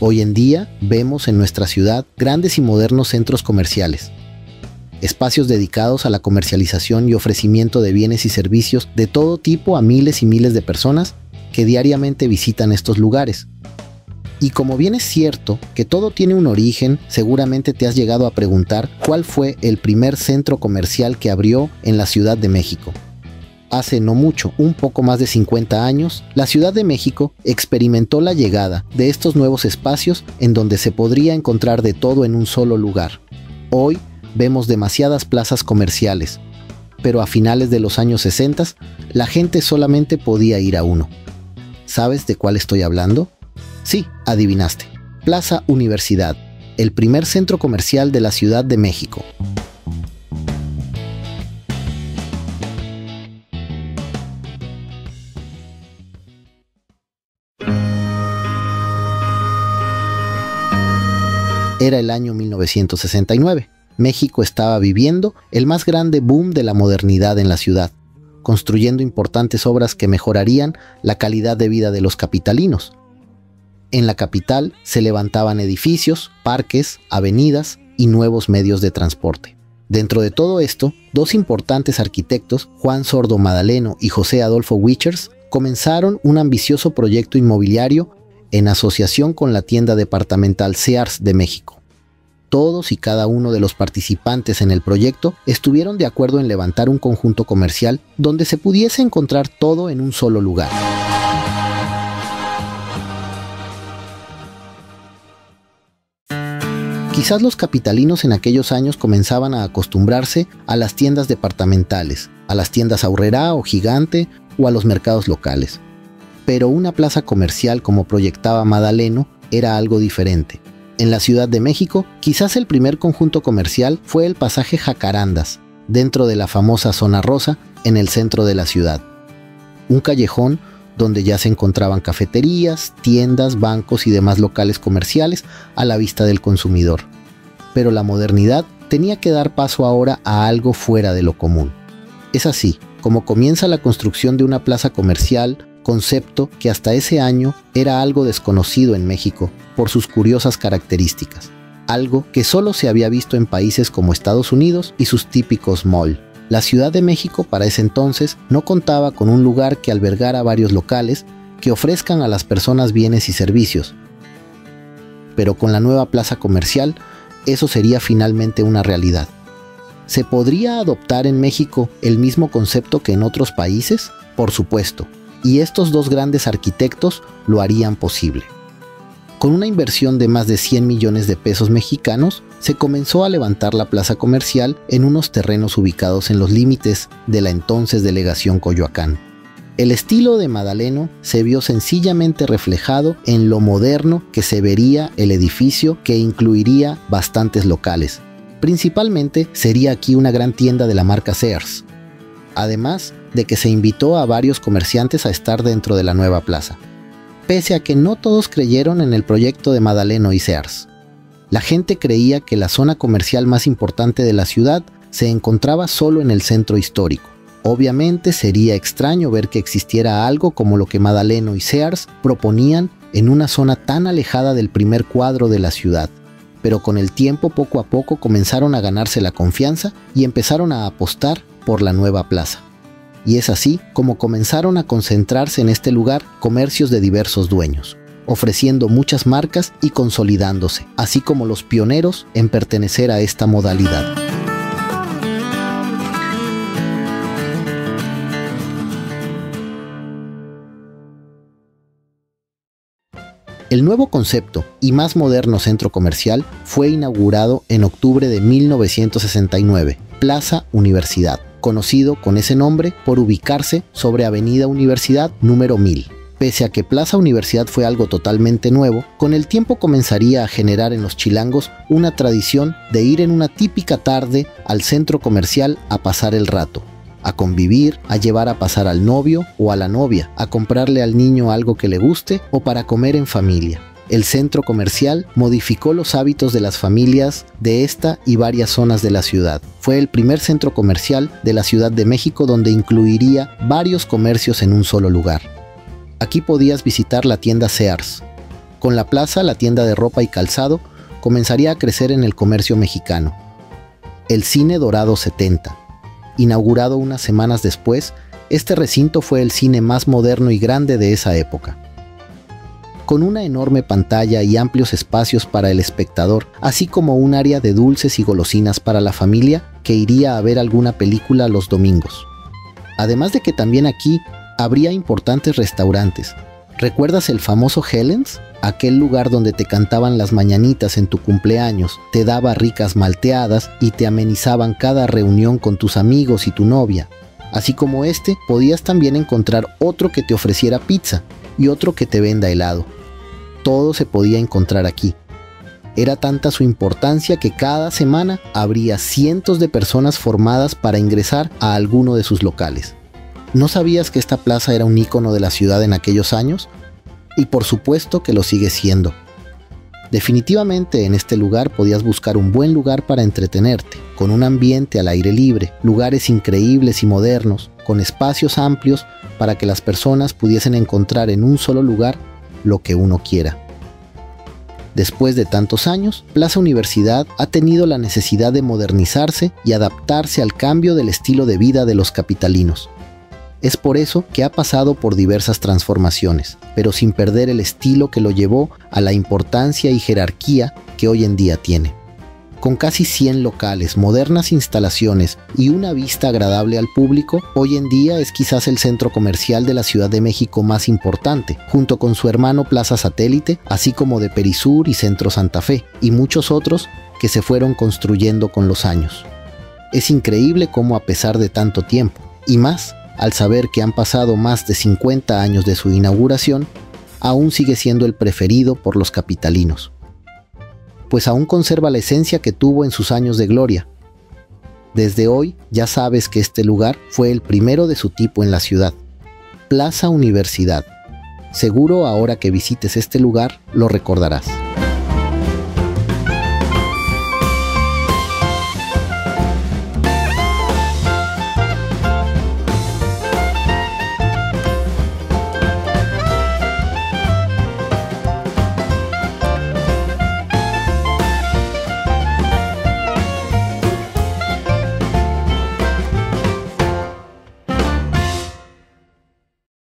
Hoy en día vemos en nuestra ciudad grandes y modernos centros comerciales, espacios dedicados a la comercialización y ofrecimiento de bienes y servicios de todo tipo a miles y miles de personas que diariamente visitan estos lugares. Y como bien es cierto que todo tiene un origen, seguramente te has llegado a preguntar cuál fue el primer centro comercial que abrió en la Ciudad de México hace no mucho, un poco más de 50 años, la Ciudad de México experimentó la llegada de estos nuevos espacios en donde se podría encontrar de todo en un solo lugar. Hoy vemos demasiadas plazas comerciales, pero a finales de los años 60 la gente solamente podía ir a uno. ¿Sabes de cuál estoy hablando? Sí, adivinaste. Plaza Universidad, el primer centro comercial de la Ciudad de México. Era el año 1969. México estaba viviendo el más grande boom de la modernidad en la ciudad, construyendo importantes obras que mejorarían la calidad de vida de los capitalinos. En la capital se levantaban edificios, parques, avenidas y nuevos medios de transporte. Dentro de todo esto, dos importantes arquitectos, Juan Sordo Madaleno y José Adolfo Wichers, comenzaron un ambicioso proyecto inmobiliario en asociación con la tienda departamental Sears de México. Todos y cada uno de los participantes en el proyecto estuvieron de acuerdo en levantar un conjunto comercial donde se pudiese encontrar todo en un solo lugar. Quizás los capitalinos en aquellos años comenzaban a acostumbrarse a las tiendas departamentales, a las tiendas aurrera o gigante o a los mercados locales pero una plaza comercial como proyectaba Madaleno era algo diferente. En la Ciudad de México, quizás el primer conjunto comercial fue el pasaje Jacarandas, dentro de la famosa zona rosa, en el centro de la ciudad. Un callejón donde ya se encontraban cafeterías, tiendas, bancos y demás locales comerciales a la vista del consumidor. Pero la modernidad tenía que dar paso ahora a algo fuera de lo común. Es así como comienza la construcción de una plaza comercial concepto que hasta ese año era algo desconocido en México por sus curiosas características, algo que solo se había visto en países como Estados Unidos y sus típicos mall. La Ciudad de México para ese entonces no contaba con un lugar que albergara varios locales que ofrezcan a las personas bienes y servicios. Pero con la nueva plaza comercial, eso sería finalmente una realidad. ¿Se podría adoptar en México el mismo concepto que en otros países? Por supuesto, y estos dos grandes arquitectos lo harían posible. Con una inversión de más de 100 millones de pesos mexicanos, se comenzó a levantar la plaza comercial en unos terrenos ubicados en los límites de la entonces delegación Coyoacán. El estilo de Madaleno se vio sencillamente reflejado en lo moderno que se vería el edificio que incluiría bastantes locales. Principalmente sería aquí una gran tienda de la marca Sears. Además, de que se invitó a varios comerciantes a estar dentro de la nueva plaza, pese a que no todos creyeron en el proyecto de Madaleno y Sears. La gente creía que la zona comercial más importante de la ciudad se encontraba solo en el centro histórico. Obviamente sería extraño ver que existiera algo como lo que Madaleno y Sears proponían en una zona tan alejada del primer cuadro de la ciudad, pero con el tiempo poco a poco comenzaron a ganarse la confianza y empezaron a apostar por la nueva plaza y es así como comenzaron a concentrarse en este lugar comercios de diversos dueños, ofreciendo muchas marcas y consolidándose, así como los pioneros en pertenecer a esta modalidad. El nuevo concepto y más moderno centro comercial fue inaugurado en octubre de 1969, Plaza Universidad, conocido con ese nombre por ubicarse sobre Avenida Universidad número 1000. Pese a que Plaza Universidad fue algo totalmente nuevo, con el tiempo comenzaría a generar en los chilangos una tradición de ir en una típica tarde al centro comercial a pasar el rato, a convivir, a llevar a pasar al novio o a la novia, a comprarle al niño algo que le guste o para comer en familia el centro comercial modificó los hábitos de las familias de esta y varias zonas de la ciudad. Fue el primer centro comercial de la Ciudad de México donde incluiría varios comercios en un solo lugar. Aquí podías visitar la tienda Sears, Con la plaza, la tienda de ropa y calzado comenzaría a crecer en el comercio mexicano. El Cine Dorado 70. Inaugurado unas semanas después, este recinto fue el cine más moderno y grande de esa época. Con una enorme pantalla y amplios espacios para el espectador, así como un área de dulces y golosinas para la familia que iría a ver alguna película los domingos. Además de que también aquí habría importantes restaurantes. ¿Recuerdas el famoso Helen's? Aquel lugar donde te cantaban las mañanitas en tu cumpleaños, te daba ricas malteadas y te amenizaban cada reunión con tus amigos y tu novia. Así como este, podías también encontrar otro que te ofreciera pizza y otro que te venda helado. Todo se podía encontrar aquí. Era tanta su importancia que cada semana habría cientos de personas formadas para ingresar a alguno de sus locales. ¿No sabías que esta plaza era un ícono de la ciudad en aquellos años? Y por supuesto que lo sigue siendo. Definitivamente en este lugar podías buscar un buen lugar para entretenerte, con un ambiente al aire libre, lugares increíbles y modernos, con espacios amplios para que las personas pudiesen encontrar en un solo lugar lo que uno quiera. Después de tantos años, Plaza Universidad ha tenido la necesidad de modernizarse y adaptarse al cambio del estilo de vida de los capitalinos. Es por eso que ha pasado por diversas transformaciones, pero sin perder el estilo que lo llevó a la importancia y jerarquía que hoy en día tiene. Con casi 100 locales, modernas instalaciones y una vista agradable al público, hoy en día es quizás el centro comercial de la Ciudad de México más importante, junto con su hermano Plaza Satélite, así como de Perisur y Centro Santa Fe, y muchos otros que se fueron construyendo con los años. Es increíble cómo a pesar de tanto tiempo, y más al saber que han pasado más de 50 años de su inauguración, aún sigue siendo el preferido por los capitalinos, pues aún conserva la esencia que tuvo en sus años de gloria. Desde hoy ya sabes que este lugar fue el primero de su tipo en la ciudad, Plaza Universidad. Seguro ahora que visites este lugar lo recordarás.